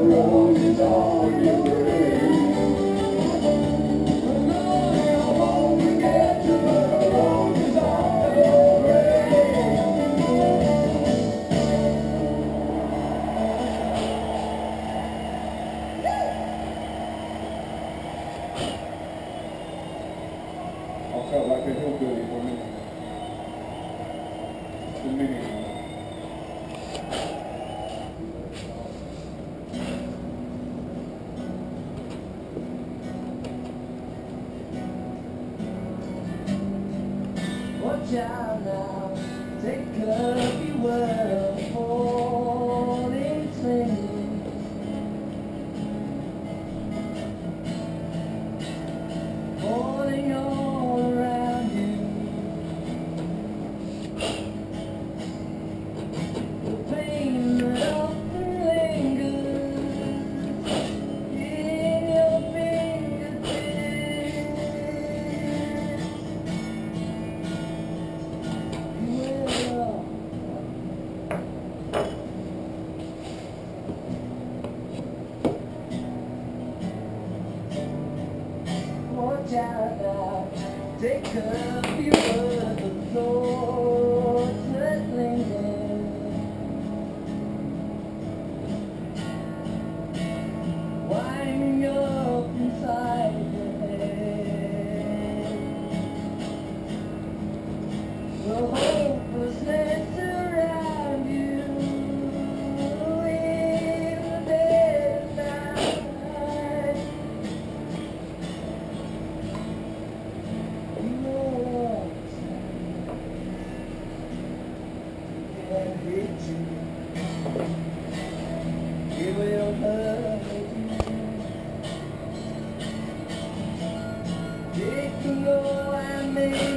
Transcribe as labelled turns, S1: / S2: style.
S1: I felt like a hillbilly for a minute. A minute.
S2: Out now, take up take up your words, thoughts that linger. Winding up inside your head. The Did you. know I made